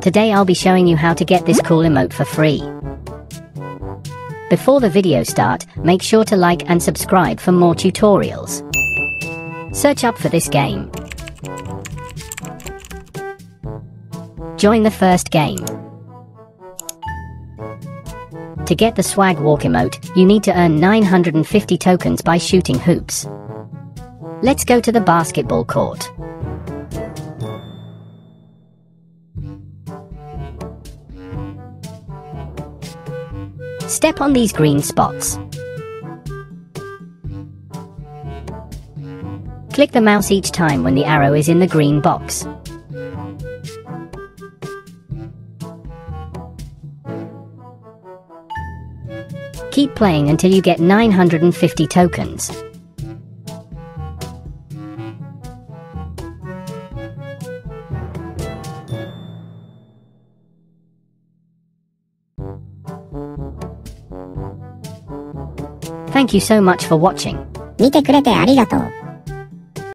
Today I'll be showing you how to get this cool emote for free. Before the video start, make sure to like and subscribe for more tutorials. Search up for this game. Join the first game. To get the swag walk emote, you need to earn 950 tokens by shooting hoops. Let's go to the basketball court. Step on these green spots. Click the mouse each time when the arrow is in the green box. Keep playing until you get 950 tokens. Thank you so much for watching. 見てくれてありがとう。